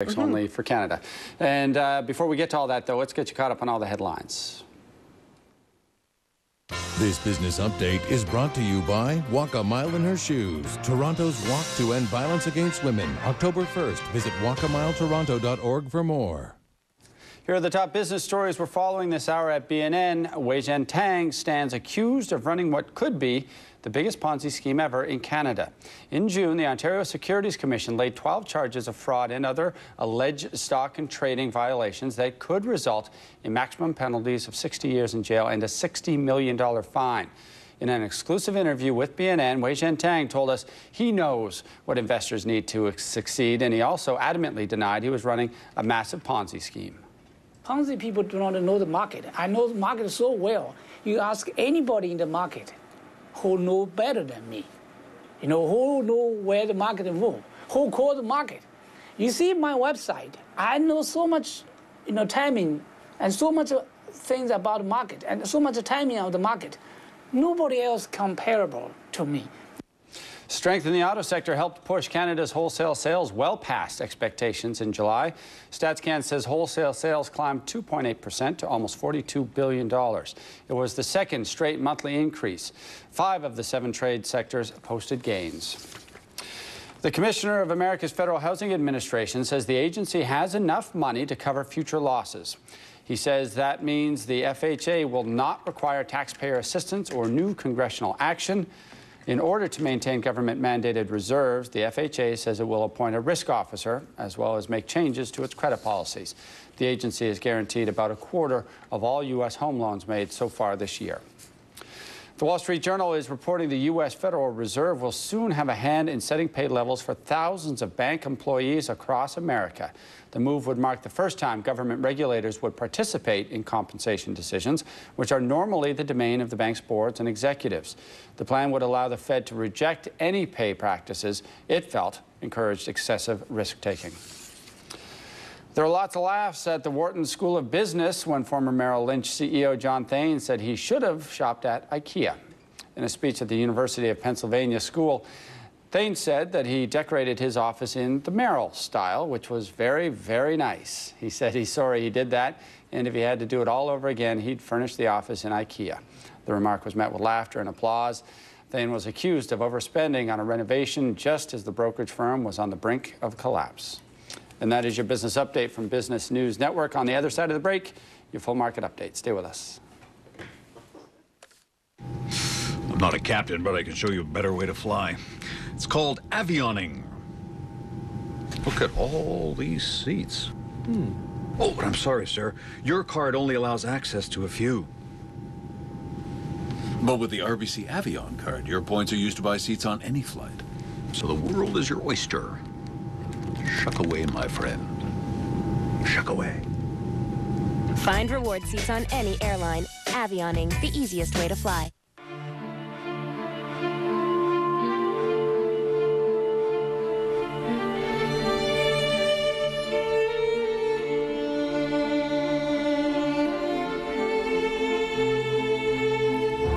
Mm -hmm. only for Canada. And uh, before we get to all that, though, let's get you caught up on all the headlines. This business update is brought to you by Walk a Mile in Her Shoes, Toronto's Walk to End Violence Against Women, October 1st. Visit walkamiletoronto.org for more. Here are the top business stories we're following this hour at BNN. Weizhen Tang stands accused of running what could be the biggest Ponzi scheme ever in Canada. In June, the Ontario Securities Commission laid 12 charges of fraud and other alleged stock and trading violations that could result in maximum penalties of 60 years in jail and a $60 million fine. In an exclusive interview with BNN, Wei Tang told us he knows what investors need to succeed, and he also adamantly denied he was running a massive Ponzi scheme. Ponzi people do not know the market. I know the market so well. You ask anybody in the market who know better than me. You know, who know where the market move, who call the market. You see my website, I know so much, you know, timing and so much things about market and so much timing of the market. Nobody else comparable to me. Strength in the auto sector helped push Canada's wholesale sales well past expectations in July. StatsCan says wholesale sales climbed 2.8% to almost $42 billion. It was the second straight monthly increase. Five of the seven trade sectors posted gains. The Commissioner of America's Federal Housing Administration says the agency has enough money to cover future losses. He says that means the FHA will not require taxpayer assistance or new congressional action. In order to maintain government-mandated reserves, the FHA says it will appoint a risk officer as well as make changes to its credit policies. The agency has guaranteed about a quarter of all U.S. home loans made so far this year. The Wall Street Journal is reporting the U.S. Federal Reserve will soon have a hand in setting pay levels for thousands of bank employees across America. The move would mark the first time government regulators would participate in compensation decisions, which are normally the domain of the bank's boards and executives. The plan would allow the Fed to reject any pay practices it felt encouraged excessive risk-taking. There are lots of laughs at the Wharton School of Business when former Merrill Lynch CEO John Thain said he should have shopped at IKEA. In a speech at the University of Pennsylvania School, Thain said that he decorated his office in the Merrill style, which was very, very nice. He said he's sorry he did that, and if he had to do it all over again, he'd furnish the office in IKEA. The remark was met with laughter and applause. Thain was accused of overspending on a renovation just as the brokerage firm was on the brink of collapse. And that is your business update from Business News Network. On the other side of the break, your full market update. Stay with us. I'm not a captain, but I can show you a better way to fly. It's called avioning. Look at all these seats. Hmm. Oh, I'm sorry, sir. Your card only allows access to a few. But with the RBC Avion card, your points are used to buy seats on any flight. So the world is your oyster. Shuck away, my friend. Shuck away. Find reward seats on any airline. Avioning, the easiest way to fly.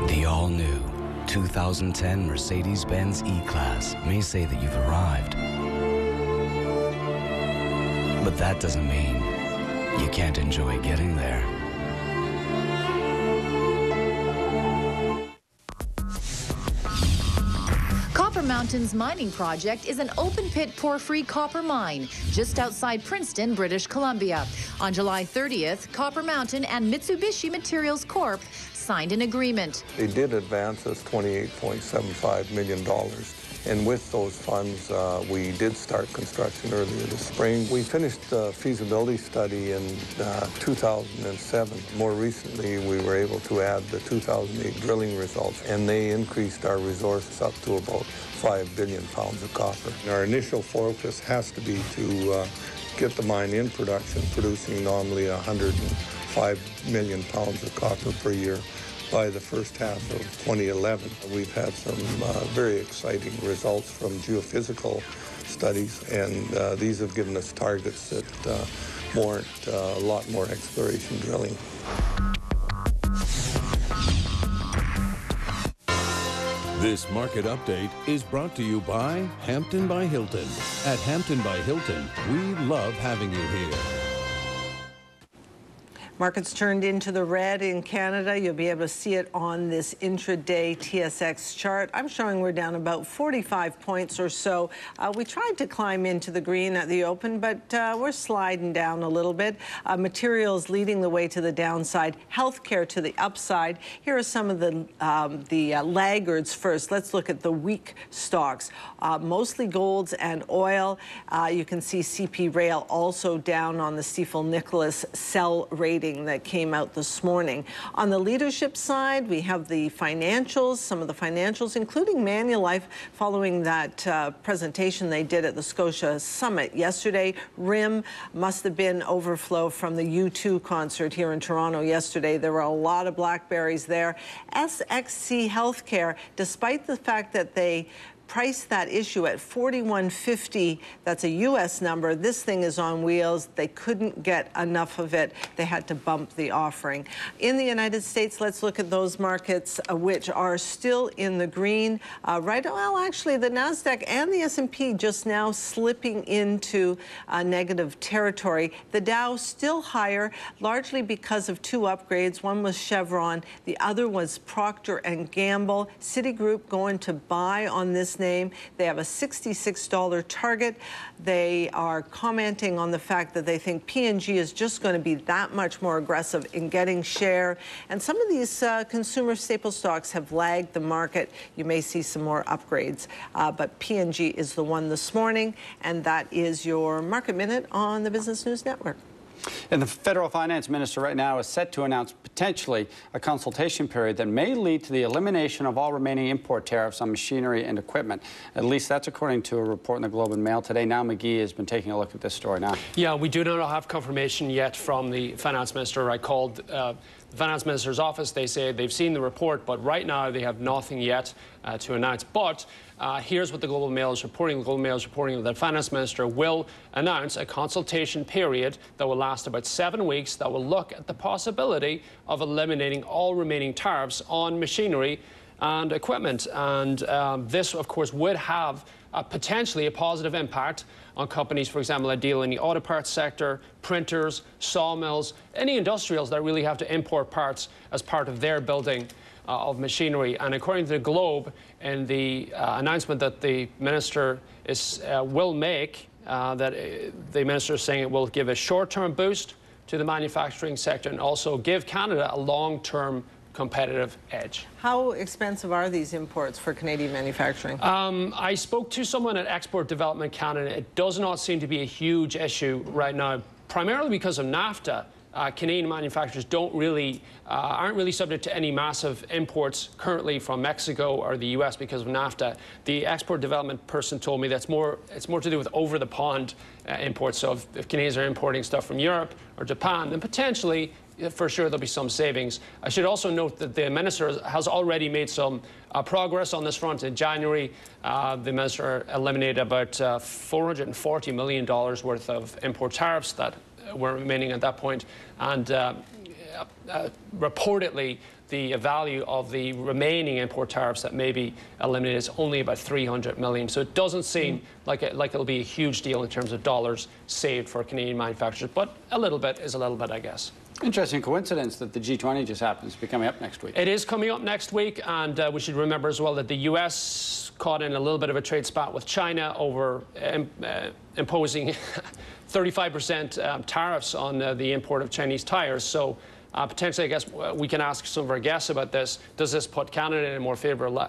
The all-new 2010 Mercedes-Benz E-Class may say that you've arrived. But that doesn't mean you can't enjoy getting there. Copper Mountains Mining Project is an open-pit porphyry copper mine just outside Princeton, British Columbia. On July 30th, Copper Mountain and Mitsubishi Materials Corp signed an agreement. They did advance us $28.75 million and with those funds, uh, we did start construction earlier this spring. We finished the feasibility study in uh, 2007. More recently, we were able to add the 2008 drilling results, and they increased our resources up to about 5 billion pounds of copper. Our initial focus has to be to uh, get the mine in production, producing normally 105 million pounds of copper per year by the first half of 2011. We've had some uh, very exciting results from geophysical studies, and uh, these have given us targets that uh, warrant uh, a lot more exploration drilling. This market update is brought to you by Hampton by Hilton. At Hampton by Hilton, we love having you here. Markets turned into the red in Canada. You'll be able to see it on this intraday TSX chart. I'm showing we're down about 45 points or so. Uh, we tried to climb into the green at the open, but uh, we're sliding down a little bit. Uh, materials leading the way to the downside, healthcare to the upside. Here are some of the, um, the uh, laggards first. Let's look at the weak stocks, uh, mostly golds and oil. Uh, you can see CP Rail also down on the Stifel Nicolaus sell rating that came out this morning. On the leadership side, we have the financials, some of the financials, including Manulife, following that uh, presentation they did at the Scotia Summit yesterday. RIM must have been overflow from the U2 concert here in Toronto yesterday. There were a lot of blackberries there. SXC Healthcare, despite the fact that they priced that issue at 4150 that's a US number. This thing is on wheels. They couldn't get enough of it. They had to bump the offering. In the United States let's look at those markets uh, which are still in the green. Uh, right well actually the Nasdaq and the S&P just now slipping into uh, negative territory. The Dow still higher largely because of two upgrades. One was Chevron. The other was Procter and Gamble. Citigroup going to buy on this name. They have a $66 target. They are commenting on the fact that they think P&G is just going to be that much more aggressive in getting share. And some of these uh, consumer staple stocks have lagged the market. You may see some more upgrades. Uh, but P&G is the one this morning, and that is your market minute on the Business News Network. And the federal finance minister right now is set to announce potentially a consultation period that may lead to the elimination of all remaining import tariffs on machinery and equipment. At least that's according to a report in the Globe and Mail today. Now McGee has been taking a look at this story now. Yeah, we do not have confirmation yet from the finance minister. I called uh, finance minister's office. They say they've seen the report, but right now they have nothing yet uh, to announce. But uh, here's what the Globe and Mail is reporting. The Globe and Mail is reporting that the finance minister will announce a consultation period that will last about seven weeks that will look at the possibility of eliminating all remaining tariffs on machinery and equipment. And um, this, of course, would have potentially a positive impact on companies, for example, that deal in the auto parts sector, printers, sawmills, any industrials that really have to import parts as part of their building uh, of machinery. And according to the Globe, in the uh, announcement that the minister is, uh, will make, uh, that uh, the minister is saying it will give a short-term boost to the manufacturing sector and also give Canada a long-term competitive edge. How expensive are these imports for Canadian manufacturing? Um, I spoke to someone at Export Development Canada. It does not seem to be a huge issue right now, primarily because of NAFTA uh, Canadian manufacturers don't really uh, aren't really subject to any massive imports currently from Mexico or the U.S. because of NAFTA. The export development person told me that's more it's more to do with over the pond uh, imports. So if, if, Canadians are importing stuff from Europe or Japan, then potentially. For sure, there'll be some savings. I should also note that the minister has already made some uh, progress on this front. In January, uh, the minister eliminated about uh, $440 million worth of import tariffs that were remaining at that point, and uh, uh, reportedly the value of the remaining import tariffs that may be eliminated is only about 300 million. So it doesn't seem mm. like, it, like it'll be a huge deal in terms of dollars saved for Canadian manufacturers, but a little bit is a little bit, I guess. Interesting coincidence that the G20 just happens to be coming up next week. It is coming up next week, and uh, we should remember as well that the U.S. caught in a little bit of a trade spat with China over um, uh, imposing 35% um, tariffs on uh, the import of Chinese tires. So uh, potentially, I guess we can ask some of our guests about this. Does this put Canada in a more favorable,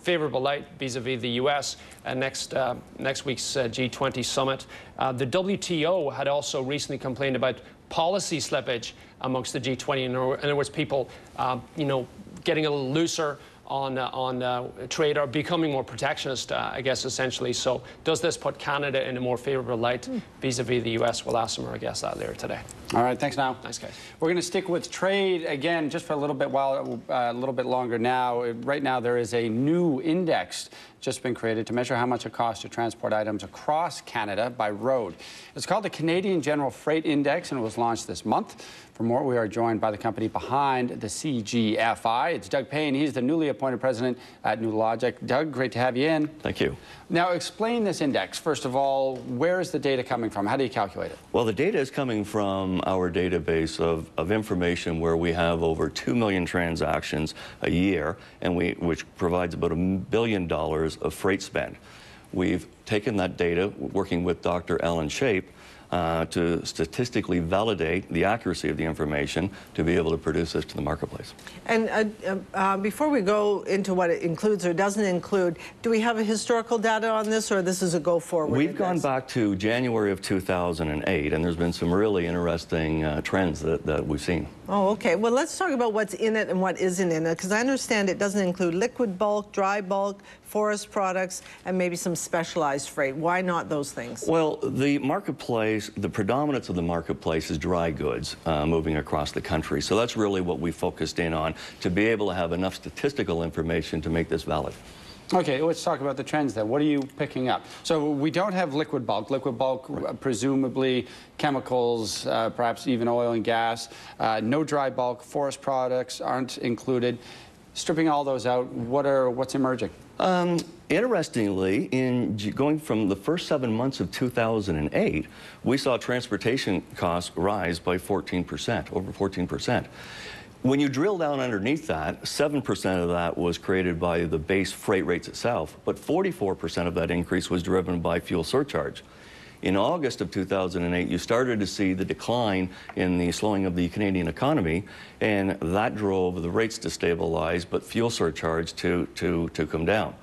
favorable light vis-a-vis -vis the U.S. Next uh, next week's uh, G20 summit? The WTO had also recently complained about policy slippage amongst the G20. In other words, people, um, you know, getting a little looser on, uh, on uh, trade are becoming more protectionist, uh, I guess, essentially. So does this put Canada in a more favourable light vis-a-vis -vis the U.S.? We'll ask some of our guests that later today. All right, thanks now. Thanks, guys. We're going to stick with trade again just for a little bit while uh, a little bit longer now. Right now, there is a new index just been created to measure how much it costs to transport items across Canada by road. It's called the Canadian General Freight Index and it was launched this month. For more, we are joined by the company behind the CGFI. It's Doug Payne. He's the newly appointed president at Nulogx. Doug, great to have you in. Thank you. Now, explain this index. First of all, where is the data coming from? How do you calculate it? Well, the data is coming from our database of, of information where we have over 2 million transactions a year, and we, which provides about a billion dollars of freight spend. We've taken that data, working with Dr. Ellen Shape, uh, to statistically validate the accuracy of the information to be able to produce this to the marketplace. And uh, uh, before we go into what it includes or doesn't include, do we have a historical data on this, or this is a go forward? We've gone back to January of 2008, and there's been some really interesting uh, trends that, that we've seen. Oh, okay. Well, let's talk about what's in it and what isn't in it, because I understand it doesn't include liquid bulk, dry bulk, forest products, and maybe some specialized freight. Why not those things? Well, the marketplace, the predominance of the marketplace is dry goods uh, moving across the country. So that's really what we focused in on to be able to have enough statistical information to make this valid. Okay, let's talk about the trends then. What are you picking up? So we don't have liquid bulk. Liquid bulk, uh, presumably chemicals, uh, perhaps even oil and gas. Uh, no dry bulk. Forest products aren't included. Stripping all those out, what are what's emerging? Um, interestingly, in going from the first seven months of 2008, we saw transportation costs rise by 14%, over 14%. When you drill down underneath that, 7% of that was created by the base freight rates itself, but 44% of that increase was driven by fuel surcharge. In August of 2008, you started to see the decline in the slowing of the Canadian economy, and that drove the rates to stabilize, but fuel surcharge to, to, to come down.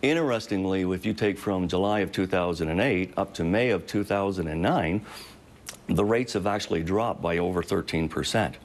Interestingly, if you take from July of 2008 up to May of 2009, the rates have actually dropped by over 13 percent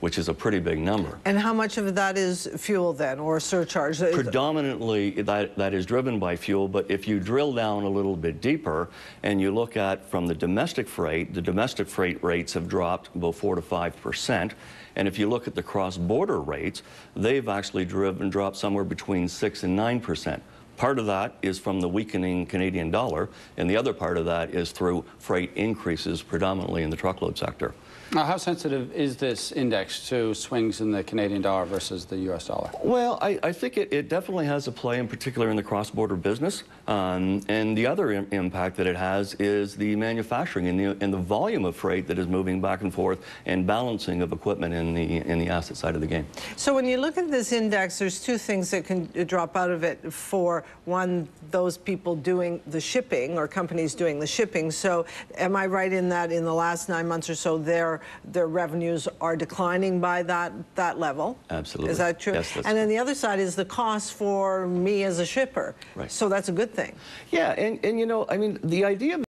which is a pretty big number. And how much of that is fuel then, or surcharge? Predominantly, that, that is driven by fuel, but if you drill down a little bit deeper and you look at from the domestic freight, the domestic freight rates have dropped about 4 to 5 percent. And if you look at the cross-border rates, they've actually driven dropped somewhere between 6 and 9 percent. Part of that is from the weakening Canadian dollar, and the other part of that is through freight increases, predominantly in the truckload sector. Now, how sensitive is this index to swings in the Canadian dollar versus the U.S. dollar? Well, I, I think it, it, definitely has a play, in particular in the cross-border business. Um, and the other Im impact that it has is the manufacturing and the, and the volume of freight that is moving back and forth and balancing of equipment in the, in the asset side of the game. So when you look at this index, there's two things that can drop out of it. For one, those people doing the shipping or companies doing the shipping. So am I right in that in the last nine months or so, their their revenues are declining by that that level? Absolutely. Is that true? Yes, that's and then the other side is the cost for me as a shipper. Right. So that's a good thing. Yeah, and, and you know, I mean, the idea of